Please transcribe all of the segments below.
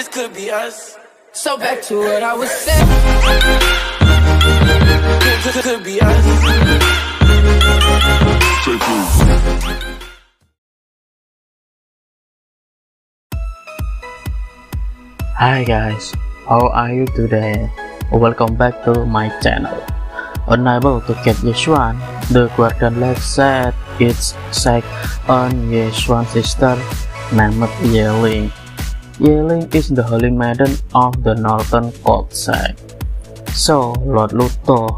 this could be us. So back to what I was saying. This could, could be us. Hi guys, how are you today? Welcome back to my channel. Unable to get Ye Xuan, the Guardian Lake set its sight on Ye Xuan's sister named Yeling. Yeling is the holy maiden of the northern cold side. So Lord Luto,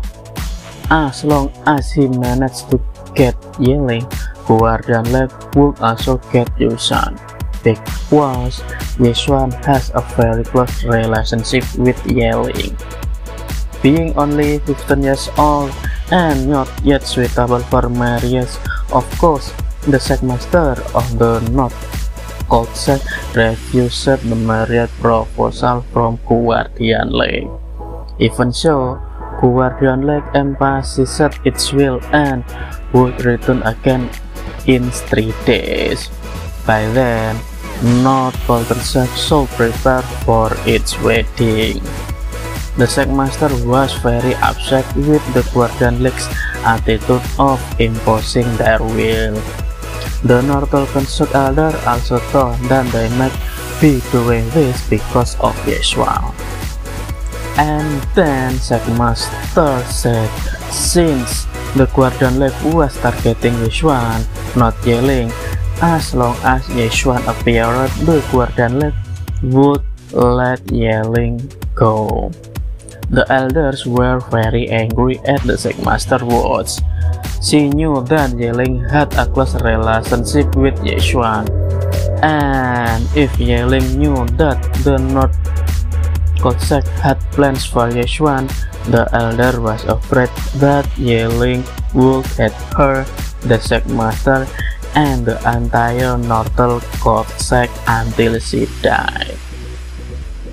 as long as he managed to get Yeling, Guardian Lake would also get Yusan because Yeshuan has a very close relationship with Yeling. Being only 15 years old and not yet suitable for marriage, of course, the Master of the North Cold Sect refused the marriage proposal from Guardian Lake. Even so, Guardian Lake emphasized its will and would return again in three days. By then, North Poltergeist so prepared for its wedding. The Master was very upset with the Guardian Lake's attitude of imposing their will. The Northern Consult Elder also thought that they might be doing this because of Ye Xuan. And then Master said, since the Guardian Lake was targeting Ye Xuan, not Yeling, as long as Ye Xuan appeared, the Guardian Lake would let Yeling go. The elders were very angry at the Master words. She knew that Yeling had a close relationship with Ye Xuan, and if Yeling knew that the North Cold Sect had plans for Ye Xuan, the elder was afraid that Yeling would hate her, the sect Master, and the entire Northern Cold Sect until she died.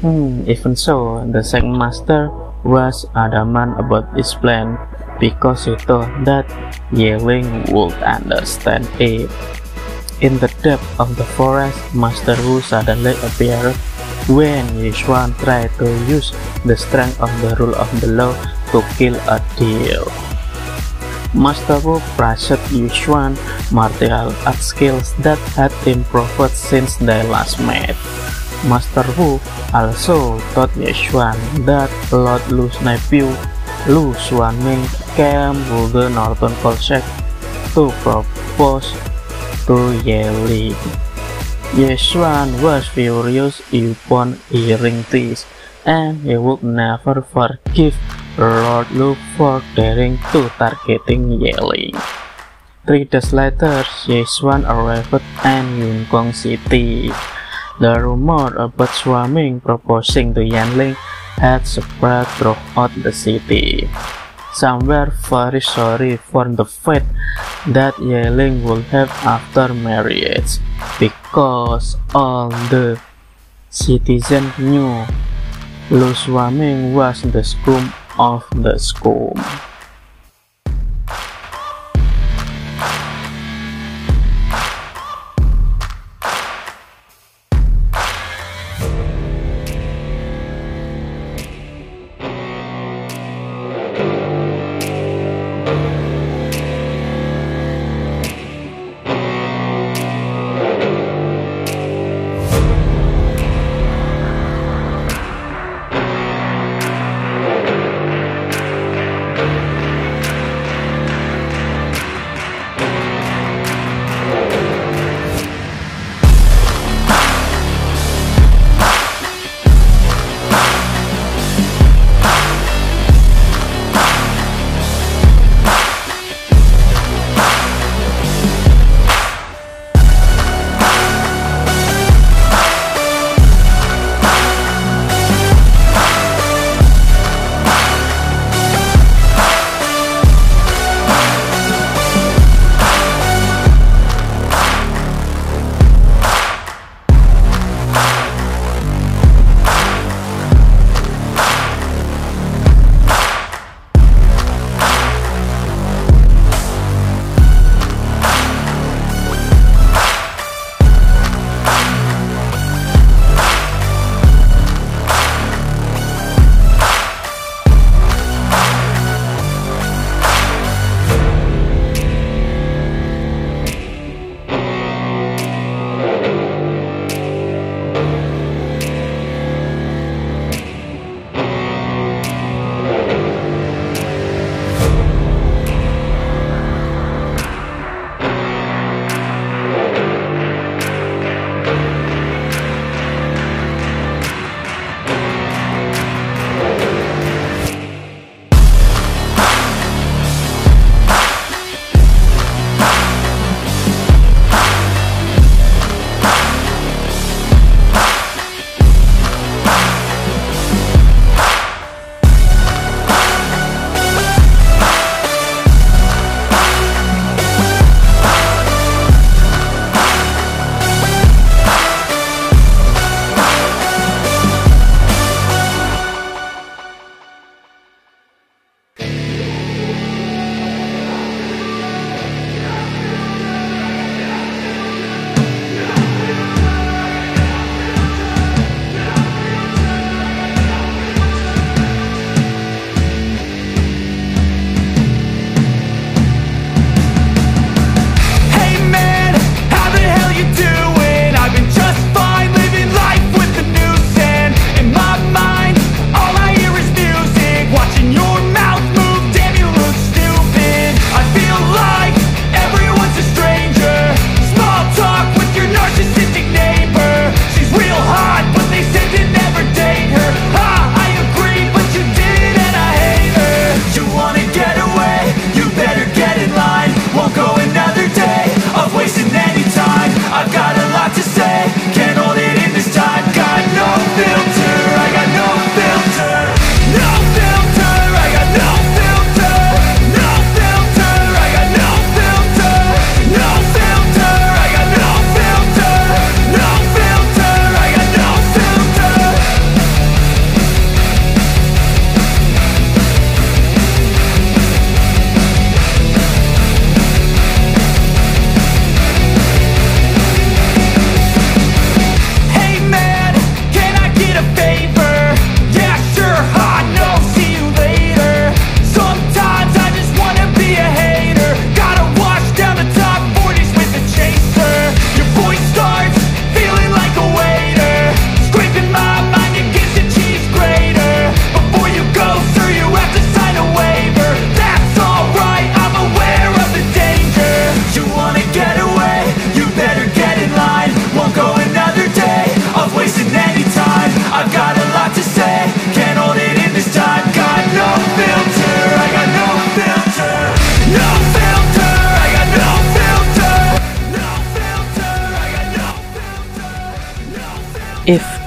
Hmm, even so, the sect Master was adamant about this plan because he thought that Yeling would understand it. In the depth of the forest, Master Wu suddenly appeared when Yishuan tried to use the strength of the rule of the law to kill a deer. Master Wu praised Yuxuan martial art skills that had improved since they last met. Master Wu also taught Yuxuan that Lord Lu's nephew, Lu Xuanming, the Northern Colchette to propose to Ye Yuxuan was furious upon hearing this, and he would never forgive Lord Luke for daring to targeting Yeling. Three days later, Ye Xuan arrived at Yunkong City. The rumor about Xuanming proposing to Yanling had spread throughout the city. Some were very sorry for the fate that Yeling will have after marriage, because all the citizens knew Lu Xuanming was the scum of the school.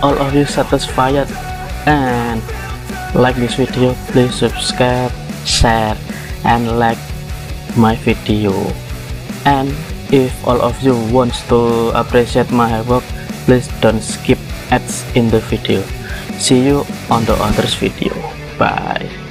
All of you satisfied. And like this video please subscribe share and like my video. And if all of you wants to appreciate my work please don't skip ads in the video. See you on the others video. Bye